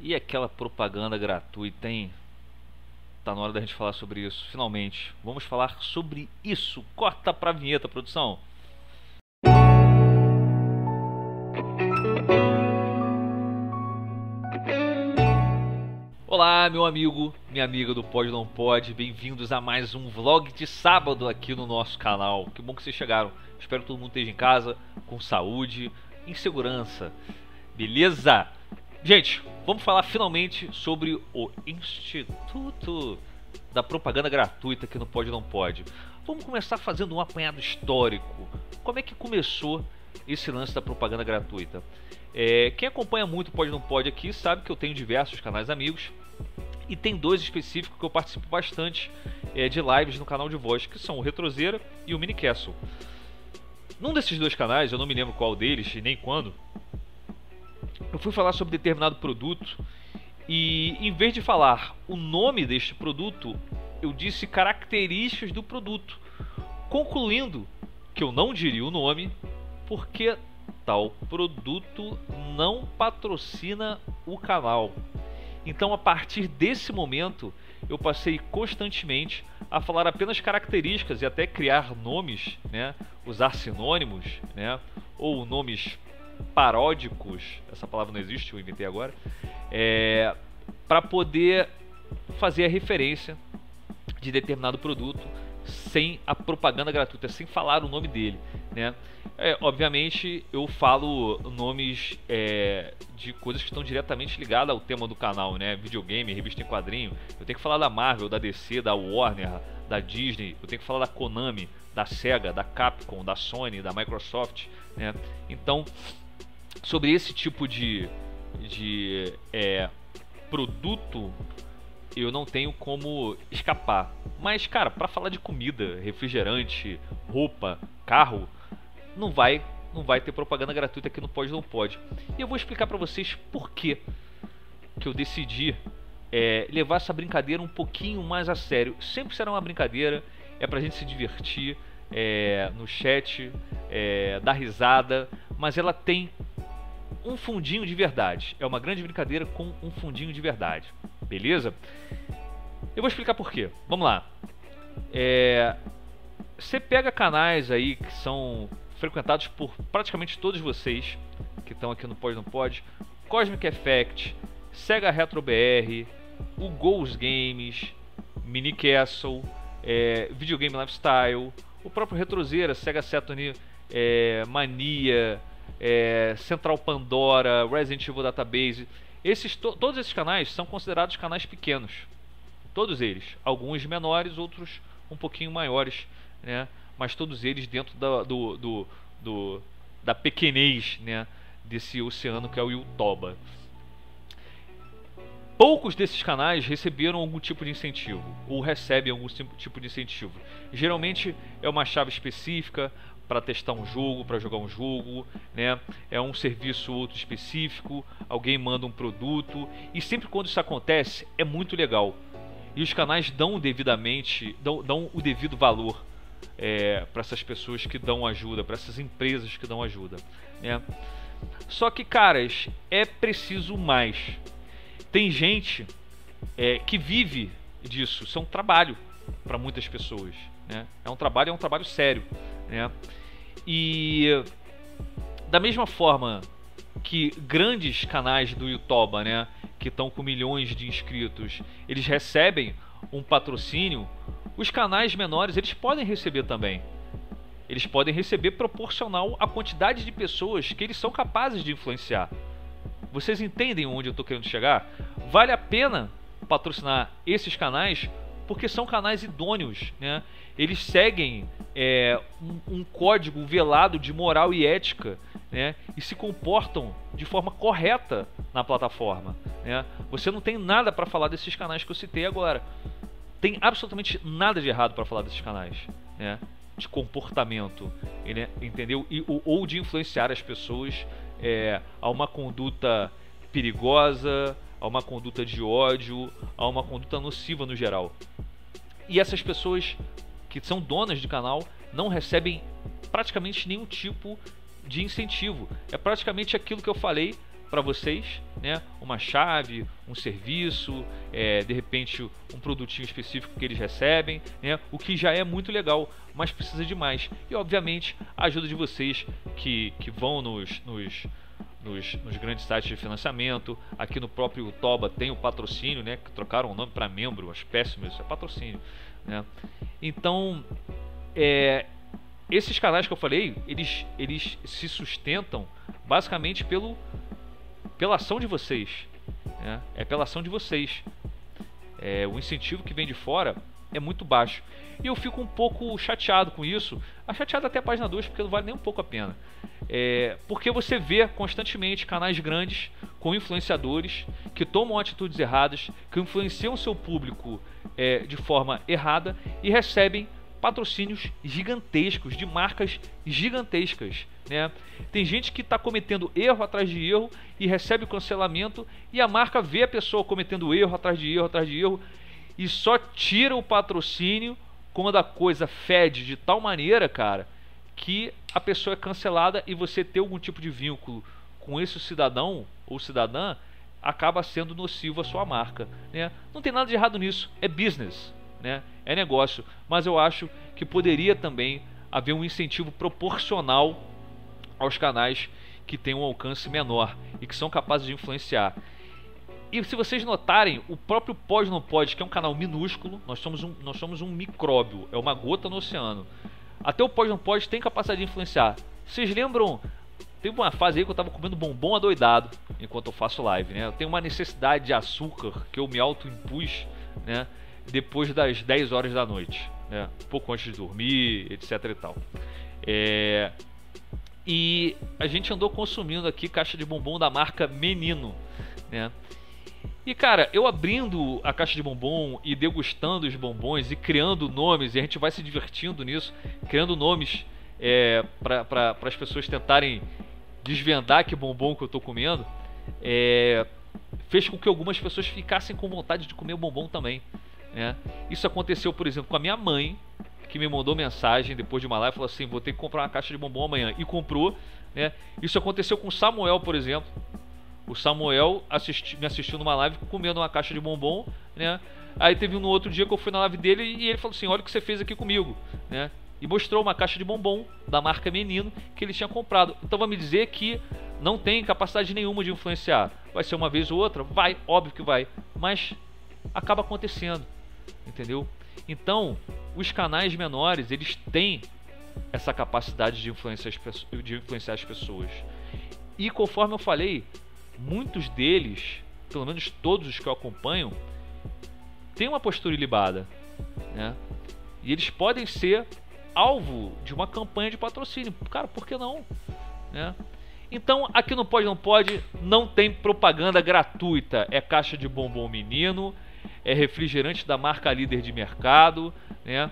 E aquela propaganda gratuita, hein? Tá na hora da gente falar sobre isso, finalmente. Vamos falar sobre isso. Corta pra vinheta, produção. Olá, meu amigo, minha amiga do Pode Não Pode, bem-vindos a mais um vlog de sábado aqui no nosso canal. Que bom que vocês chegaram. Espero que todo mundo esteja em casa, com saúde, em segurança. Beleza? Gente, vamos falar finalmente sobre o Instituto da Propaganda Gratuita aqui no Pode Não Pode. Vamos começar fazendo um apanhado histórico. Como é que começou esse lance da propaganda gratuita? É, quem acompanha muito Pode Não Pode aqui sabe que eu tenho diversos canais amigos e tem dois específicos que eu participo bastante é, de lives no canal de voz, que são o Retrozeira e o Mini Castle. Num desses dois canais, eu não me lembro qual deles e nem quando, eu fui falar sobre determinado produto e em vez de falar o nome deste produto, eu disse características do produto, concluindo que eu não diria o nome porque tal produto não patrocina o canal. Então, a partir desse momento, eu passei constantemente a falar apenas características e até criar nomes, né? usar sinônimos, né? ou nomes paródicos, essa palavra não existe, eu inventei agora, é, para poder fazer a referência de determinado produto sem a propaganda gratuita, sem falar o nome dele, né? É, obviamente eu falo nomes é, de coisas que estão diretamente ligadas ao tema do canal, né? Videogame, revista em quadrinho. Eu tenho que falar da Marvel, da DC, da Warner, da Disney. Eu tenho que falar da Konami, da Sega, da Capcom, da Sony, da Microsoft, né? Então sobre esse tipo de, de é, produto eu não tenho como escapar. Mas, cara, para falar de comida, refrigerante, roupa, carro, não vai, não vai ter propaganda gratuita aqui no Pode Não Pode. E eu vou explicar para vocês por que que eu decidi é, levar essa brincadeira um pouquinho mais a sério. Sempre será uma brincadeira, é pra gente se divertir é, no chat, é, dar risada, mas ela tem um fundinho de verdade. É uma grande brincadeira com um fundinho de verdade. Beleza? Eu vou explicar por quê. Vamos lá. É, você pega canais aí que são frequentados por praticamente todos vocês que estão aqui no Pode Não Pode. Cosmic Effect, Sega Retro BR, o Ghost Games, Mini Castle, é, Videogame Lifestyle, o próprio Retrozeira, Sega Saturn é, Mania, é, Central Pandora, Resident Evil Database. Esses, to todos esses canais são considerados canais pequenos. Todos eles. Alguns menores, outros um pouquinho maiores. Né? Mas todos eles dentro da, do, do, do, da pequenez né? desse oceano que é o Yutoba. Poucos desses canais receberam algum tipo de incentivo ou recebem algum tipo de incentivo. Geralmente é uma chave específica, para testar um jogo, para jogar um jogo, né? É um serviço outro específico, alguém manda um produto e sempre quando isso acontece é muito legal. E os canais dão devidamente, dão, dão o devido valor é, para essas pessoas que dão ajuda, para essas empresas que dão ajuda, né? Só que, caras, é preciso mais. Tem gente é, que vive disso, isso é um trabalho para muitas pessoas, né? É um trabalho, é um trabalho sério, né? E da mesma forma que grandes canais do YouTube, né, que estão com milhões de inscritos, eles recebem um patrocínio, os canais menores eles podem receber também. Eles podem receber proporcional à quantidade de pessoas que eles são capazes de influenciar. Vocês entendem onde eu estou querendo chegar? Vale a pena patrocinar esses canais porque são canais idôneos, né? Eles seguem é, um, um, código velado de moral e ética, né? E se comportam de forma correta na plataforma, né? Você não tem nada para falar desses canais que eu citei agora. Tem absolutamente nada de errado para falar desses canais, né? De comportamento, né? entendeu? E, ou, de influenciar as pessoas é, a uma conduta perigosa, a uma conduta de ódio, a uma conduta nociva no geral. E essas pessoas que são donas de canal não recebem praticamente nenhum tipo de incentivo. É praticamente aquilo que eu falei para vocês, né? Uma chave, um serviço, é, de repente um produtinho específico que eles recebem, né? O que já é muito legal, mas precisa de mais. E obviamente a ajuda de vocês que, que vão nos, nos nos, nos, grandes sites de financiamento. Aqui no próprio Toba tem o patrocínio, né? Que trocaram o nome para membro, acho péssimo isso, é patrocínio. Né? Então, é, esses canais que eu falei, eles, eles se sustentam basicamente pelo, pela ação de vocês. Né? É pela ação de vocês. É, o incentivo que vem de fora é muito baixo. E eu fico um pouco chateado com isso. A chateado até a página 2, porque não vale nem um pouco a pena. É, porque você vê constantemente canais grandes com influenciadores que tomam atitudes erradas, que influenciam seu público é, de forma errada e recebem patrocínios gigantescos de marcas gigantescas. Né? Tem gente que está cometendo erro atrás de erro e recebe cancelamento e a marca vê a pessoa cometendo erro atrás de erro atrás de erro e só tira o patrocínio quando a coisa fede de tal maneira, cara, que a pessoa é cancelada e você ter algum tipo de vínculo com esse cidadão ou cidadã acaba sendo nocivo à sua marca. Né? Não tem nada de errado nisso, é business, né? é negócio. Mas eu acho que poderia também haver um incentivo proporcional aos canais que têm um alcance menor e que são capazes de influenciar. E se vocês notarem, o próprio Pode Não Pode, que é um canal minúsculo, nós somos um, nós somos um micróbio, é uma gota no oceano. Até o Pode Não Pode tem capacidade de influenciar. Vocês lembram? Teve uma fase aí que eu tava comendo bombom adoidado enquanto eu faço live, né? Eu tenho uma necessidade de açúcar que eu me auto-impus, né? Depois das 10 horas da noite, né? Um pouco antes de dormir, etc e tal. É... E a gente andou consumindo aqui caixa de bombom da marca Menino, né? E cara, eu abrindo a caixa de bombom e degustando os bombons e criando nomes, e a gente vai se divertindo nisso, criando nomes é, para as pessoas tentarem desvendar que bombom que eu estou comendo, é, fez com que algumas pessoas ficassem com vontade de comer o bombom também. Né? Isso aconteceu, por exemplo, com a minha mãe, que me mandou mensagem depois de uma live e falou assim: vou ter que comprar uma caixa de bombom amanhã. E comprou. Né? Isso aconteceu com o Samuel, por exemplo o Samuel assisti, me assistiu numa live comendo uma caixa de bombom, né? Aí teve um outro dia que eu fui na live dele e ele falou assim: Olha o que você fez aqui comigo, né? E mostrou uma caixa de bombom da marca Menino que ele tinha comprado. Então vai me dizer que não tem capacidade nenhuma de influenciar. Vai ser uma vez ou outra? Vai, óbvio que vai. Mas acaba acontecendo, entendeu? Então, os canais menores, eles têm essa capacidade de influenciar as, de influenciar as pessoas. E conforme eu falei, muitos deles, pelo menos todos os que eu acompanho, têm uma postura ilibada, né? E eles podem ser alvo de uma campanha de patrocínio. Cara, por que não? Né? Então, aqui no Pode Não Pode não tem propaganda gratuita. É caixa de bombom menino, é refrigerante da marca líder de mercado, né?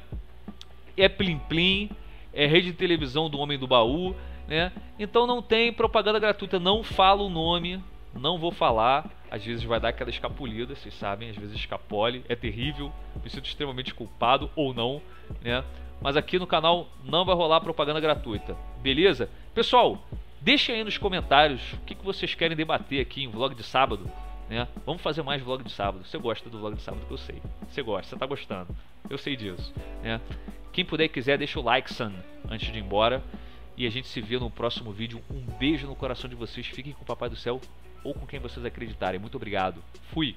É Plim Plim, é rede de televisão do Homem do Baú, né? Então não tem propaganda gratuita, não fala o nome, não vou falar, às vezes vai dar aquela escapulida, vocês sabem, às vezes escapole, é terrível, me sinto extremamente culpado ou não, né? Mas aqui no canal não vai rolar propaganda gratuita, beleza? Pessoal, deixem aí nos comentários o que, vocês querem debater aqui em vlog de sábado, né? Vamos fazer mais vlog de sábado. Você gosta do vlog de sábado que eu sei. Você gosta, você tá gostando. Eu sei disso, né? Quem puder e quiser, deixa o like, son, antes de ir embora. E a gente se vê no próximo vídeo. Um beijo no coração de vocês. Fiquem com o Papai do Céu ou com quem vocês acreditarem. Muito obrigado. Fui!